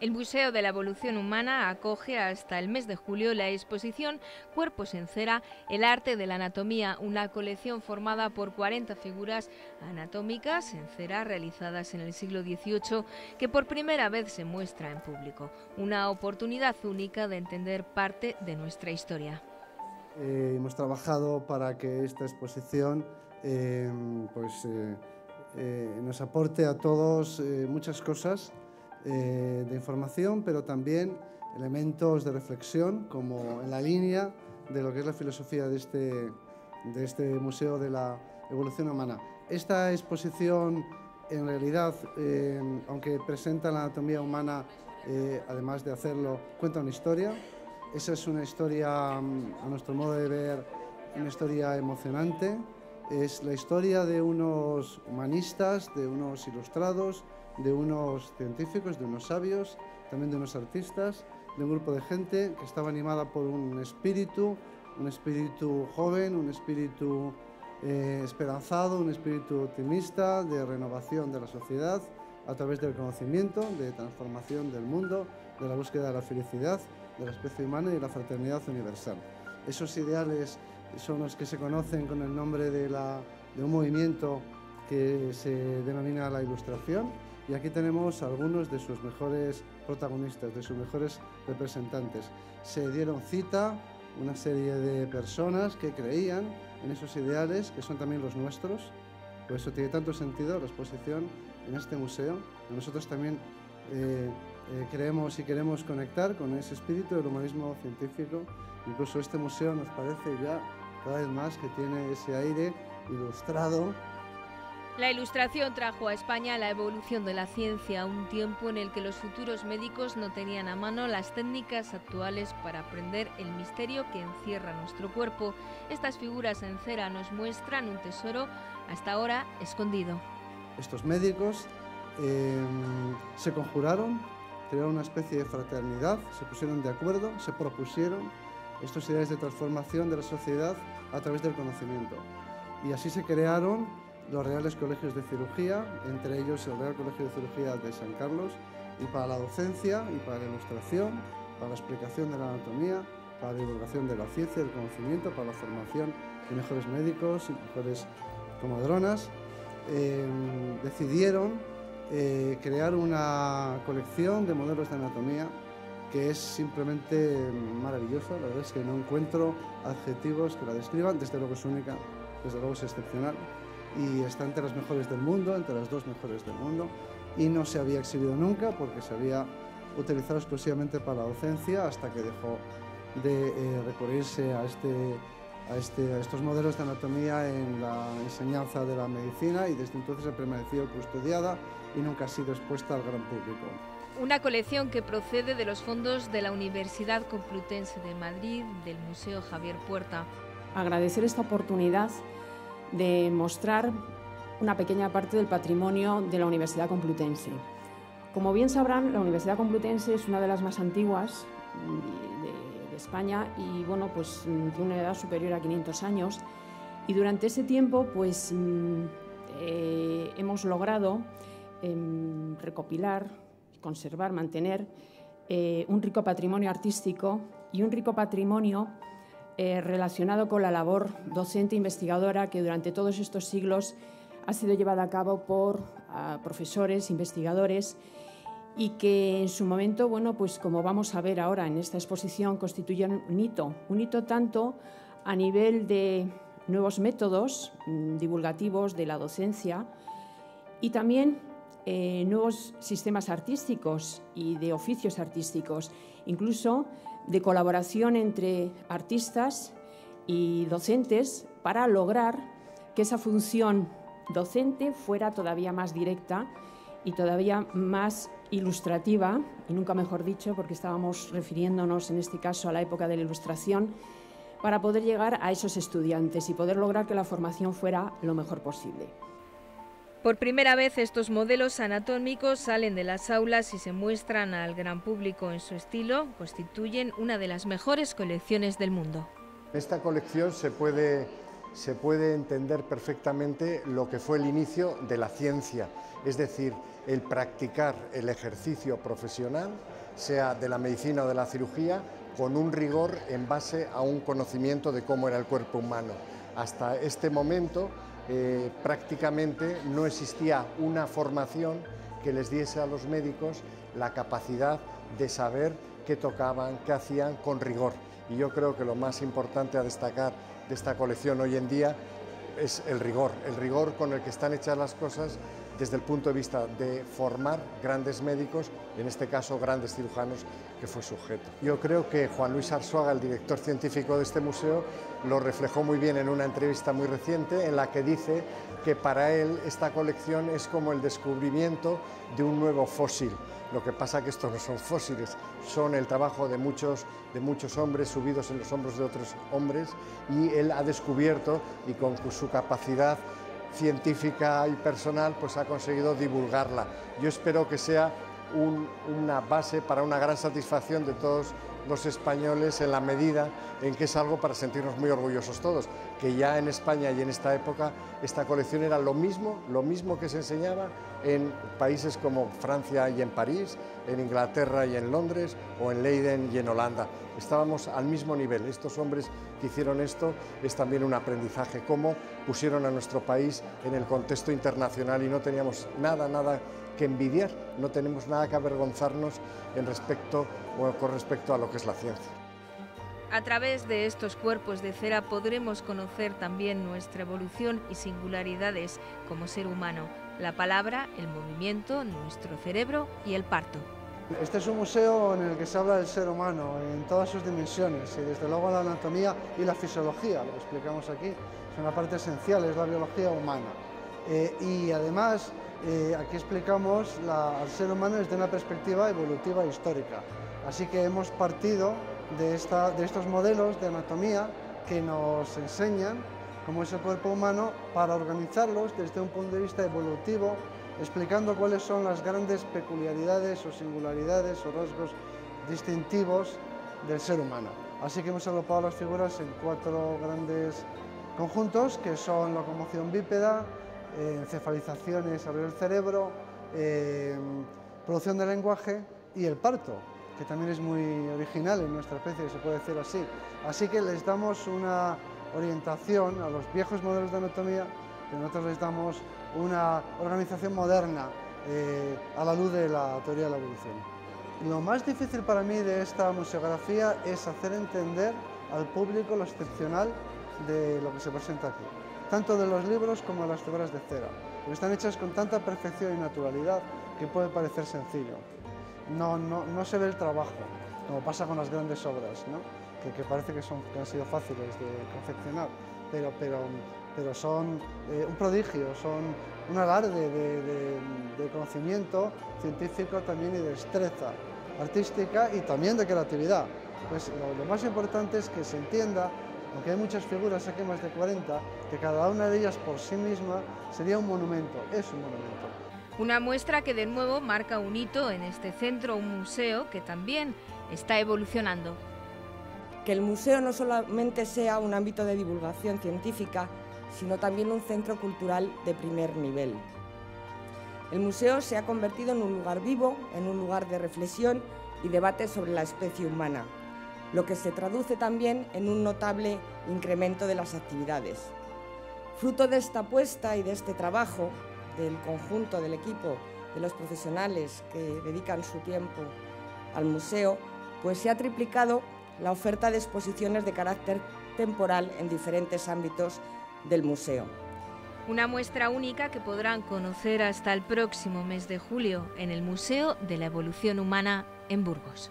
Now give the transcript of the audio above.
El Museo de la Evolución Humana acoge hasta el mes de julio la exposición Cuerpos en cera, el arte de la anatomía, una colección formada por 40 figuras anatómicas en cera realizadas en el siglo XVIII que por primera vez se muestra en público. Una oportunidad única de entender parte de nuestra historia. Eh, hemos trabajado para que esta exposición eh, pues, eh, nos aporte a todos muchas cosas eh, de información, pero también elementos de reflexión, como en la línea de lo que es la filosofía de este, de este Museo de la Evolución Humana. Esta exposición, en realidad, eh, aunque presenta la anatomía humana, eh, además de hacerlo, cuenta una historia. Esa es una historia, mm, a nuestro modo de ver, una historia emocionante. Es la historia de unos humanistas, de unos ilustrados, de unos científicos, de unos sabios, también de unos artistas, de un grupo de gente que estaba animada por un espíritu, un espíritu joven, un espíritu eh, esperanzado, un espíritu optimista de renovación de la sociedad a través del conocimiento, de transformación del mundo, de la búsqueda de la felicidad, de la especie humana y de la fraternidad universal. Esos ideales son los que se conocen con el nombre de, de un movimiento que se denomina la Ilustración y aquí tenemos algunos de sus mejores protagonistas, de sus mejores representantes. Se dieron cita una serie de personas que creían en esos ideales, que son también los nuestros. Por eso tiene tanto sentido la exposición en este museo. Nosotros también eh, eh, creemos y queremos conectar con ese espíritu del humanismo científico. Incluso este museo nos parece ya cada vez más que tiene ese aire ilustrado la ilustración trajo a España la evolución de la ciencia, un tiempo en el que los futuros médicos no tenían a mano las técnicas actuales para aprender el misterio que encierra nuestro cuerpo. Estas figuras en cera nos muestran un tesoro hasta ahora escondido. Estos médicos em, se conjuraron, crearon una especie de fraternidad, se pusieron de acuerdo, se propusieron estos ideas de transformación de la sociedad a través del conocimiento. Y así se crearon los Reales Colegios de Cirugía, entre ellos el Real Colegio de Cirugía de San Carlos, y para la docencia y para la ilustración, para la explicación de la anatomía, para la divulgación de la ciencia del conocimiento, para la formación de mejores médicos y mejores comadronas, eh, decidieron eh, crear una colección de modelos de anatomía que es simplemente maravillosa. La verdad es que no encuentro adjetivos que la describan, desde luego es única, desde luego es excepcional y está entre las mejores del mundo, entre las dos mejores del mundo, y no se había exhibido nunca porque se había utilizado exclusivamente para la docencia hasta que dejó de eh, recurrirse a, este, a, este, a estos modelos de anatomía en la enseñanza de la medicina y desde entonces ha permanecido custodiada y nunca ha sido expuesta al gran público. Una colección que procede de los fondos de la Universidad Complutense de Madrid, del Museo Javier Puerta. Agradecer esta oportunidad de mostrar una pequeña parte del patrimonio de la Universidad Complutense. Como bien sabrán, la Universidad Complutense es una de las más antiguas de, España y bueno, pues tiene una edad superior a 500 años y durante ese tiempo pues mm, eh, hemos logrado em, recopilar, conservar, mantener eh, un rico patrimonio artístico y un rico patrimonio eh, relacionado con la labor docente investigadora que durante todos estos siglos ha sido llevada a cabo por profesores, investigadores y que en su momento, bueno, pues como vamos a ver ahora en esta exposición, constituyen un hito, un hito tanto a nivel de nuevos métodos mm, divulgativos de la docencia y también eh, nuevos sistemas artísticos y de oficios artísticos, incluso de colaboración entre artistas y docentes para lograr que esa función docente fuera todavía más directa y todavía más ilustrativa, y nunca mejor dicho, porque estábamos refiriéndonos en este caso a la época de la ilustración, para poder llegar a esos estudiantes y poder lograr que la formación fuera lo mejor posible. Por primera vez estos modelos anatómicos salen de las aulas y se muestran al gran público en su estilo, constituyen una de las mejores colecciones del mundo. Esta colección se puede, se puede entender perfectamente lo que fue el inicio de la ciencia, es decir, el practicar el ejercicio profesional, sea de la medicina o de la cirugía, con un rigor en base a un conocimiento de cómo era el cuerpo humano. Hasta este momento eh, prácticamente no existía una formación que les diese a los médicos la capacidad de saber qué tocaban, qué hacían con rigor. Y yo creo que lo más importante a destacar de esta colección hoy en día es el rigor, el rigor con el que están hechas las cosas desde el punto de vista de formar grandes médicos, en este caso grandes cirujanos, que fue sujeto. Yo creo que Juan Luis Arzuaga, el director científico de este museo, lo reflejó muy bien en una entrevista muy reciente en la que dice que para él esta colección es como el descubrimiento de un nuevo fósil. Lo que pasa que estos no son fósiles, son el trabajo de muchos, de muchos hombres subidos en los hombros de otros hombres y él ha descubierto y con su capacidad científica y personal, pues ha conseguido divulgarla. Yo espero que sea una base para una gran satisfacción de todos los españoles en la medida en que es algo para sentirnos muy orgullosos todos, que ya en España y en esta época esta colección era lo mismo, lo mismo que se enseñaba en países como Francia y en París, en Inglaterra y en Londres o en Leiden y en Holanda. Estábamos al mismo nivel. Estos hombres que hicieron esto es también un aprendizaje, cómo pusieron a nuestro país en el contexto internacional y no teníamos nada, nada que envidiar, no tenemos nada que avergonzarnos en respecto o con respecto a lo que es la ciencia. A través de estos cuerpos de cera podremos conocer también nuestra evolución y singularidades como ser humano, la palabra, el movimiento, nuestro cerebro y el parto. Este es un museo en el que se habla del ser humano en todas sus dimensiones y desde luego la anatomía y la fisiología, lo que explicamos aquí, es una parte esencial, es la biología humana. Eh, y además eh, aquí explicamos al ser humano desde una perspectiva evolutiva e histórica. Así que hemos partido de, estos modelos de anatomía que nos enseñan cómo es el cuerpo humano para organizarlos desde un punto de vista evolutivo, explicando cuáles son las grandes peculiaridades o singularidades o rasgos distintivos del ser humano. Así que hemos agrupado las figuras en cuatro grandes conjuntos que son locomoción bípeda, eh, encefalización y desarrollo del cerebro, eh, producción de lenguaje y el parto, que también es muy original en nuestra especie, se puede decir así. Así que les damos una orientación a los viejos modelos de anatomía, pero nosotros les damos una organización moderna eh, a la luz de la teoría de la evolución. Lo más difícil para mí de esta museografía es hacer entender al público lo excepcional de lo que se presenta aquí tanto de los libros como de las figuras de cera, porque están hechas con tanta perfección y naturalidad que puede parecer sencillo. No, no, no se ve el trabajo, como pasa con las grandes obras, ¿no? que, parece que, son, que han sido fáciles de confeccionar, pero, pero, pero son eh, un prodigio, son un alarde de, conocimiento científico también y de destreza artística y también de creatividad. Pues lo más importante es que se entienda aunque hay muchas figuras, aquí más de 40, que cada una de ellas por sí misma sería un monumento, es un monumento. Una muestra que de nuevo marca un hito en este centro, un museo que también está evolucionando. Que el museo no solamente sea un ámbito de divulgación científica, sino también un centro cultural de primer nivel. El museo se ha convertido en un lugar vivo, en un lugar de reflexión y debate sobre la especie humana, lo que se traduce también en un notable incremento de las actividades. Fruto de esta apuesta y de este trabajo del conjunto del equipo de los profesionales que dedican su tiempo al museo, pues se ha triplicado la oferta de exposiciones de carácter temporal en diferentes ámbitos del museo. Una muestra única que podrán conocer hasta el próximo mes de julio en el Museo de la Evolución Humana en Burgos.